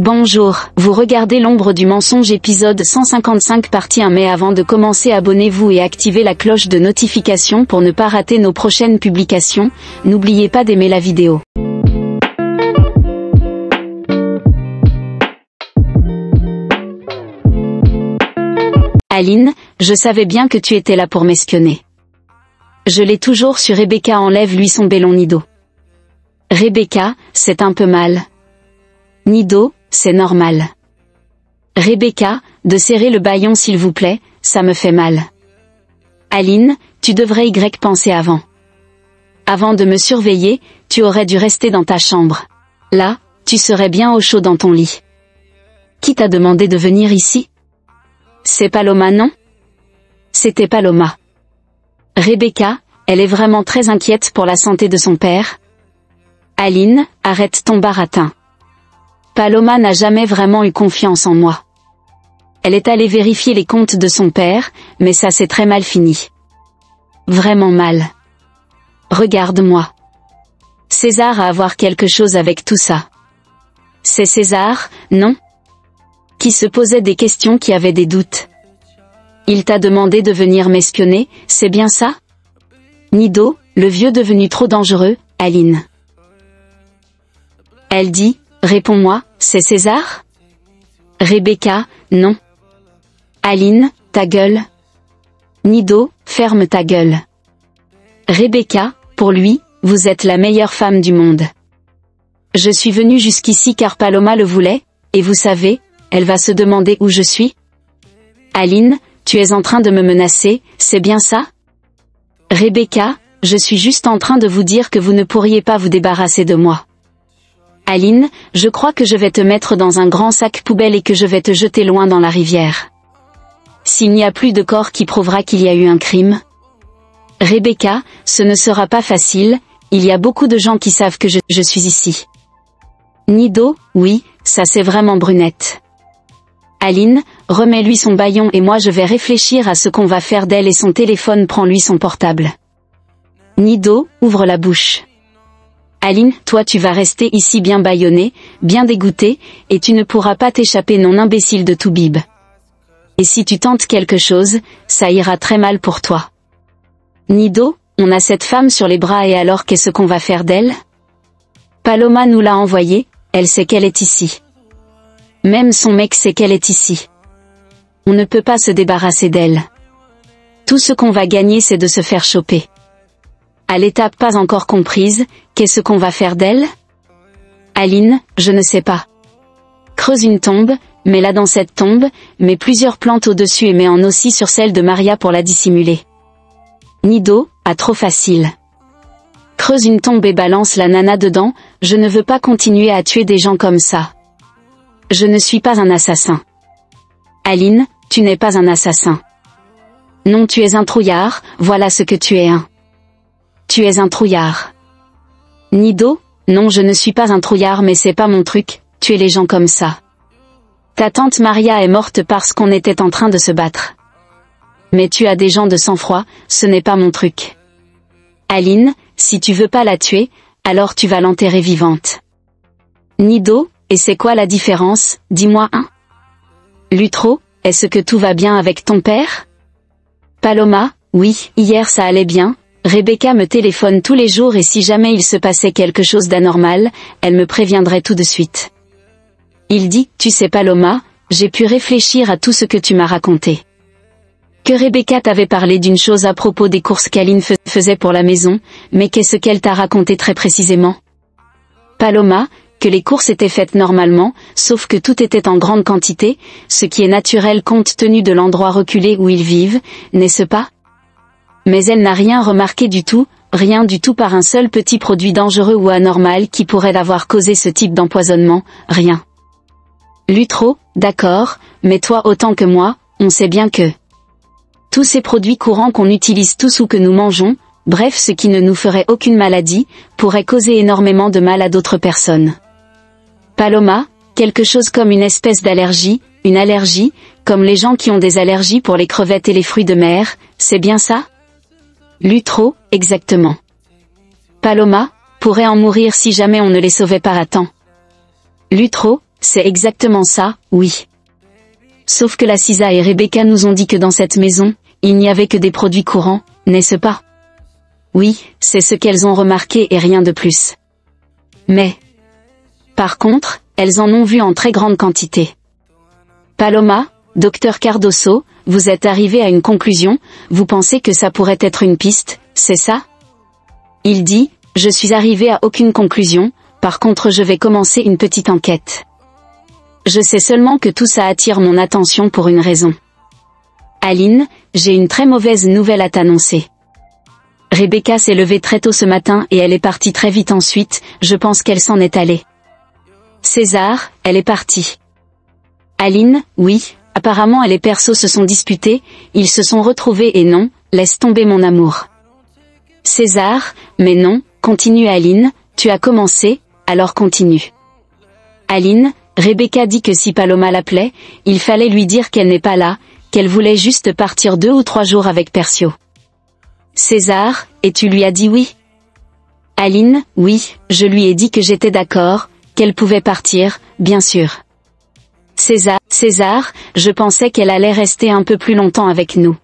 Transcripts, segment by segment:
Bonjour, vous regardez l'ombre du mensonge épisode 155 partie 1 mais avant de commencer abonnez-vous et activez la cloche de notification pour ne pas rater nos prochaines publications, n'oubliez pas d'aimer la vidéo. Aline, je savais bien que tu étais là pour m'espionner. Je l'ai toujours su Rebecca enlève lui son bellon nido. Rebecca, c'est un peu mal. Nido, c'est normal. Rebecca, de serrer le baillon s'il vous plaît, ça me fait mal. Aline, tu devrais y penser avant. Avant de me surveiller, tu aurais dû rester dans ta chambre. Là, tu serais bien au chaud dans ton lit. Qui t'a demandé de venir ici? C'est Paloma, non? C'était Paloma. Rebecca, elle est vraiment très inquiète pour la santé de son père. Aline, arrête ton baratin. Paloma n'a jamais vraiment eu confiance en moi. Elle est allée vérifier les comptes de son père, mais ça s'est très mal fini. Vraiment mal. Regarde-moi. César a à voir quelque chose avec tout ça. C'est César, non? Qui se posait des questions qui avaient des doutes. Il t'a demandé de venir m'espionner, c'est bien ça? Nido, le vieux devenu trop dangereux, Aline. Elle dit, Réponds-moi, c'est César? Rebecca, non. Aline, ta gueule. Nido, ferme ta gueule. Rebecca, pour lui, vous êtes la meilleure femme du monde. Je suis venue jusqu'ici car Paloma le voulait, et vous savez, elle va se demander où je suis Aline, tu es en train de me menacer, c'est bien ça? Rebecca, je suis juste en train de vous dire que vous ne pourriez pas vous débarrasser de moi. Aline, je crois que je vais te mettre dans un grand sac poubelle et que je vais te jeter loin dans la rivière. S'il n'y a plus de corps qui prouvera qu'il y a eu un crime. Rebecca, ce ne sera pas facile, il y a beaucoup de gens qui savent que je, je suis ici. Nido, oui, ça c'est vraiment brunette. Aline, remets-lui son baillon et moi je vais réfléchir à ce qu'on va faire d'elle et son téléphone prend-lui son portable. Nido, ouvre la bouche. Aline, toi tu vas rester ici bien bâillonné, bien dégoûté, et tu ne pourras pas t'échapper non imbécile de Toubib. Et si tu tentes quelque chose, ça ira très mal pour toi. Nido, on a cette femme sur les bras et alors qu'est-ce qu'on va faire d'elle? Paloma nous l'a envoyée, elle sait qu'elle est ici. Même son mec sait qu'elle est ici. On ne peut pas se débarrasser d'elle. Tout ce qu'on va gagner c'est de se faire choper. À l'étape pas encore comprise, qu'est-ce qu'on va faire d'elle? Aline, je ne sais pas. Creuse une tombe, mets-la dans cette tombe, mets plusieurs plantes au-dessus et mets en aussi sur celle de Maria pour la dissimuler. Nido, à trop facile. Creuse une tombe et balance la nana dedans, je ne veux pas continuer à tuer des gens comme ça. Je ne suis pas un assassin. Aline, tu n'es pas un assassin. Non tu es un trouillard, voilà ce que tu es un. Tu es un trouillard. Nido, non je ne suis pas un trouillard mais c'est pas mon truc, tuer les gens comme ça. Ta tante Maria est morte parce qu'on était en train de se battre. Mais tu as des gens de sang-froid, ce n'est pas mon truc. Aline, si tu veux pas la tuer, alors tu vas l'enterrer vivante. Nido, et c'est quoi la différence, dis-moi un Lutro, est-ce que tout va bien avec ton père? Paloma, oui, hier ça allait bien, Rebecca me téléphone tous les jours et si jamais il se passait quelque chose d'anormal, elle me préviendrait tout de suite. Il dit, tu sais Paloma, j'ai pu réfléchir à tout ce que tu m'as raconté. Que Rebecca t'avait parlé d'une chose à propos des courses qu'Aline faisait pour la maison, mais qu'est-ce qu'elle t'a raconté très précisément? Paloma, que les courses étaient faites normalement, sauf que tout était en grande quantité, ce qui est naturel compte tenu de l'endroit reculé où ils vivent, n'est-ce pas? Mais elle n'a rien remarqué du tout, rien du tout par un seul petit produit dangereux ou anormal qui pourrait avoir causé ce type d'empoisonnement, rien. Lutro, d'accord, mais toi autant que moi, on sait bien que tous ces produits courants qu'on utilise tous ou que nous mangeons, bref ce qui ne nous ferait aucune maladie, pourrait causer énormément de mal à d'autres personnes. Paloma, quelque chose comme une espèce d'allergie, une allergie, comme les gens qui ont des allergies pour les crevettes et les fruits de mer, c'est bien ça? Lutro, exactement. Paloma, pourrait en mourir si jamais on ne les sauvait pas à temps. Lutro, c'est exactement ça, oui. Sauf que la Cisa et Rebecca nous ont dit que dans cette maison, il n'y avait que des produits courants, n'est-ce pas? Oui, c'est ce qu'elles ont remarqué et rien de plus. Mais, par contre, elles en ont vu en très grande quantité. Paloma, docteur Cardoso, vous êtes arrivé à une conclusion, vous pensez que ça pourrait être une piste, c'est ça? Il dit, je suis arrivé à aucune conclusion, par contre je vais commencer une petite enquête. Je sais seulement que tout ça attire mon attention pour une raison. Aline, j'ai une très mauvaise nouvelle à t'annoncer. Rebecca s'est levée très tôt ce matin et elle est partie très vite ensuite, je pense qu'elle s'en est allée. César, elle est partie. Aline, oui, apparemment elle et Perso se sont disputés, ils se sont retrouvés et non, laisse tomber mon amour. César, mais non, continue Aline, tu as commencé, alors continue. Aline, Rebecca dit que si Paloma l'appelait, il fallait lui dire qu'elle n'est pas là, qu'elle voulait juste partir deux ou trois jours avec Persio. César, et tu lui as dit oui? Aline, oui, je lui ai dit que j'étais d'accord, qu'elle pouvait partir, bien sûr. César, César, je pensais qu'elle allait rester un peu plus longtemps avec nous.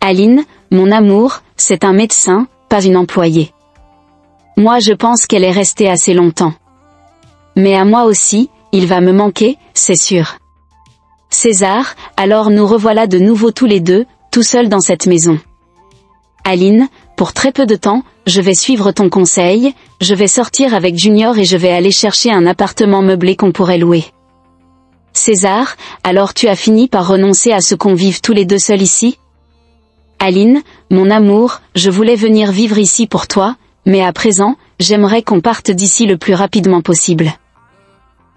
Aline, mon amour, c'est un médecin, pas une employée. Moi je pense qu'elle est restée assez longtemps. Mais à moi aussi, il va me manquer, c'est sûr. César, alors nous revoilà de nouveau tous les deux, tout seuls dans cette maison. Aline, pour très peu de temps, je vais suivre ton conseil, je vais sortir avec Junior et je vais aller chercher un appartement meublé qu'on pourrait louer. César, alors tu as fini par renoncer à ce qu'on vive tous les deux seuls ici? Aline, mon amour, je voulais venir vivre ici pour toi, mais à présent, j'aimerais qu'on parte d'ici le plus rapidement possible.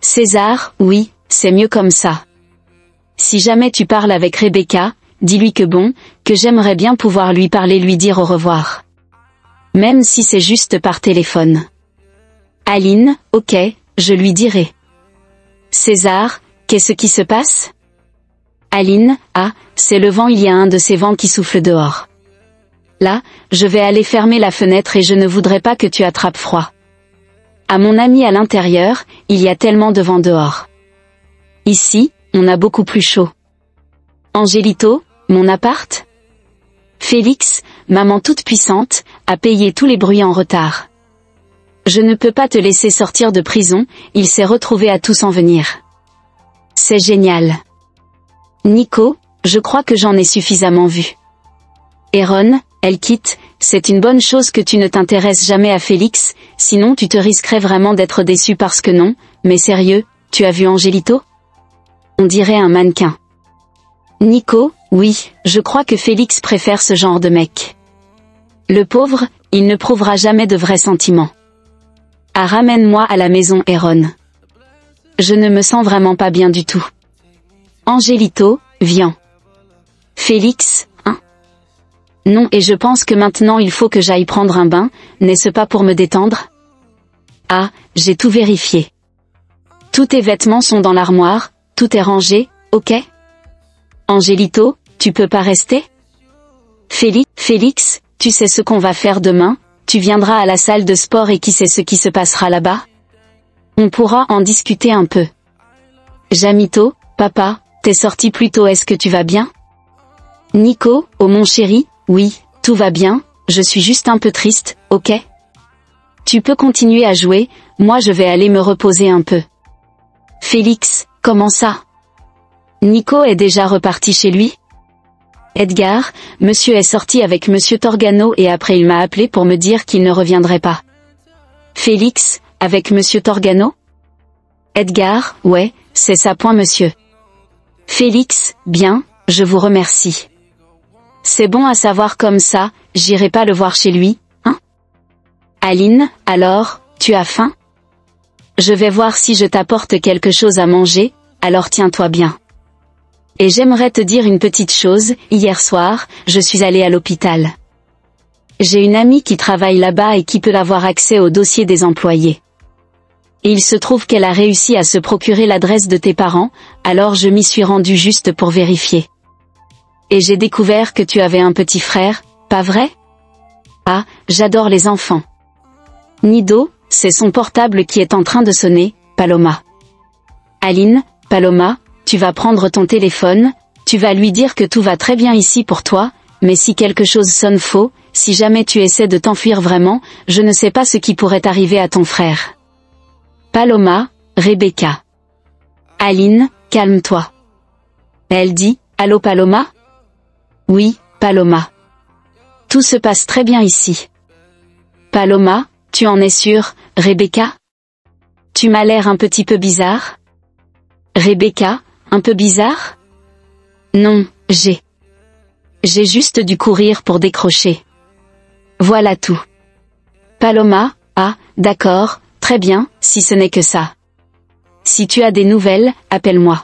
César, oui, c'est mieux comme ça. Si jamais tu parles avec Rebecca, dis-lui que bon, que j'aimerais bien pouvoir lui parler lui dire au revoir. Même si c'est juste par téléphone. Aline, ok, je lui dirai. César, qu'est-ce qui se passe? Aline, ah, c'est le vent il y a un de ces vents qui souffle dehors. Là, je vais aller fermer la fenêtre et je ne voudrais pas que tu attrapes froid. À mon ami à l'intérieur, il y a tellement de vent dehors. Ici, on a beaucoup plus chaud. Angélito, mon appart? Félix, maman toute puissante, a payé tous les bruits en retard. Je ne peux pas te laisser sortir de prison, il s'est retrouvé à tout s'en venir. C'est génial. Nico, je crois que j'en ai suffisamment vu. Eron, elle quitte, c'est une bonne chose que tu ne t'intéresses jamais à Félix, sinon tu te risquerais vraiment d'être déçu parce que non, mais sérieux, tu as vu Angelito? On dirait un mannequin. Nico, oui, je crois que Félix préfère ce genre de mec. Le pauvre, il ne prouvera jamais de vrais sentiments. Ah ramène-moi à la maison Eron. Je ne me sens vraiment pas bien du tout. Angelito, viens. Félix, non et je pense que maintenant il faut que j'aille prendre un bain, n'est-ce pas pour me détendre? Ah, j'ai tout vérifié. Tous tes vêtements sont dans l'armoire, tout est rangé, ok? Angélito, tu peux pas rester? Félix, Félix, tu sais ce qu'on va faire demain, tu viendras à la salle de sport et qui sait ce qui se passera là-bas? On pourra en discuter un peu. Jamito, papa, t'es sorti plus tôt est-ce que tu vas bien? Nico, oh mon chéri, oui, tout va bien, je suis juste un peu triste, ok? Tu peux continuer à jouer, moi je vais aller me reposer un peu. Félix, comment ça? Nico est déjà reparti chez lui? Edgar, monsieur est sorti avec monsieur Torgano et après il m'a appelé pour me dire qu'il ne reviendrait pas. Félix, avec monsieur Torgano? Edgar, ouais, c'est ça point monsieur. Félix, bien, je vous remercie. C'est bon à savoir comme ça, j'irai pas le voir chez lui, hein? Aline, alors, tu as faim? Je vais voir si je t'apporte quelque chose à manger, alors tiens-toi bien. Et j'aimerais te dire une petite chose, hier soir, je suis allée à l'hôpital. J'ai une amie qui travaille là-bas et qui peut avoir accès au dossier des employés. Et il se trouve qu'elle a réussi à se procurer l'adresse de tes parents, alors je m'y suis rendue juste pour vérifier. Et j'ai découvert que tu avais un petit frère, pas vrai? Ah, j'adore les enfants. Nido, c'est son portable qui est en train de sonner, Paloma. Aline, Paloma, tu vas prendre ton téléphone, tu vas lui dire que tout va très bien ici pour toi, mais si quelque chose sonne faux, si jamais tu essaies de t'enfuir vraiment, je ne sais pas ce qui pourrait arriver à ton frère. Paloma, Rebecca. Aline, calme-toi. Elle dit, Allô Paloma? Oui, Paloma. Tout se passe très bien ici. Paloma, tu en es sûre, Rebecca? Tu m'as l'air un petit peu bizarre? Rebecca, un peu bizarre? Non, j'ai. J'ai juste dû courir pour décrocher. Voilà tout. Paloma, ah, d'accord, très bien, si ce n'est que ça. Si tu as des nouvelles, appelle-moi.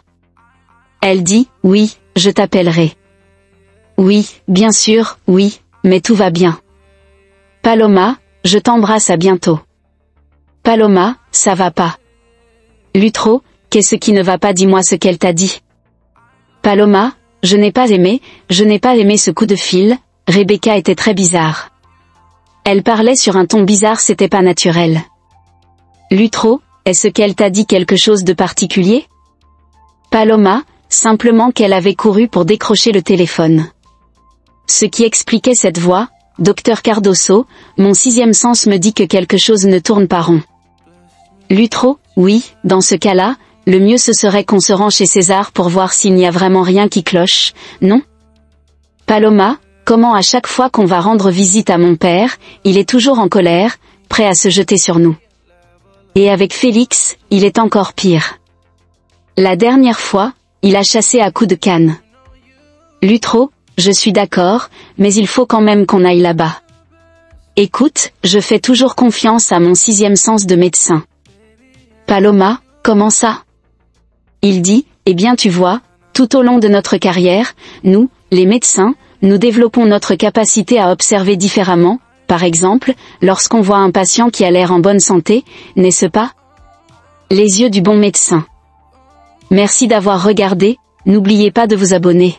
Elle dit, oui, je t'appellerai. Oui, bien sûr, oui, mais tout va bien. Paloma, je t'embrasse à bientôt. Paloma, ça va pas. Lutro, qu'est-ce qui ne va pas? Dis-moi ce qu'elle t'a dit. Paloma, je n'ai pas aimé, je n'ai pas aimé ce coup de fil, Rebecca était très bizarre. Elle parlait sur un ton bizarre c'était pas naturel. Lutro, est-ce qu'elle t'a dit quelque chose de particulier? Paloma, simplement qu'elle avait couru pour décrocher le téléphone. Ce qui expliquait cette voix, Docteur Cardoso, mon sixième sens me dit que quelque chose ne tourne pas rond. Lutro, oui, dans ce cas-là, le mieux ce serait qu'on se rend chez César pour voir s'il n'y a vraiment rien qui cloche, non? Paloma, comment à chaque fois qu'on va rendre visite à mon père, il est toujours en colère, prêt à se jeter sur nous? Et avec Félix, il est encore pire. La dernière fois, il a chassé à coups de canne. Lutro, je suis d'accord, mais il faut quand même qu'on aille là-bas. Écoute, je fais toujours confiance à mon sixième sens de médecin. Paloma, comment ça? Il dit, eh bien tu vois, tout au long de notre carrière, nous, les médecins, nous développons notre capacité à observer différemment, par exemple, lorsqu'on voit un patient qui a l'air en bonne santé, n'est-ce pas? Les yeux du bon médecin. Merci d'avoir regardé, n'oubliez pas de vous abonner.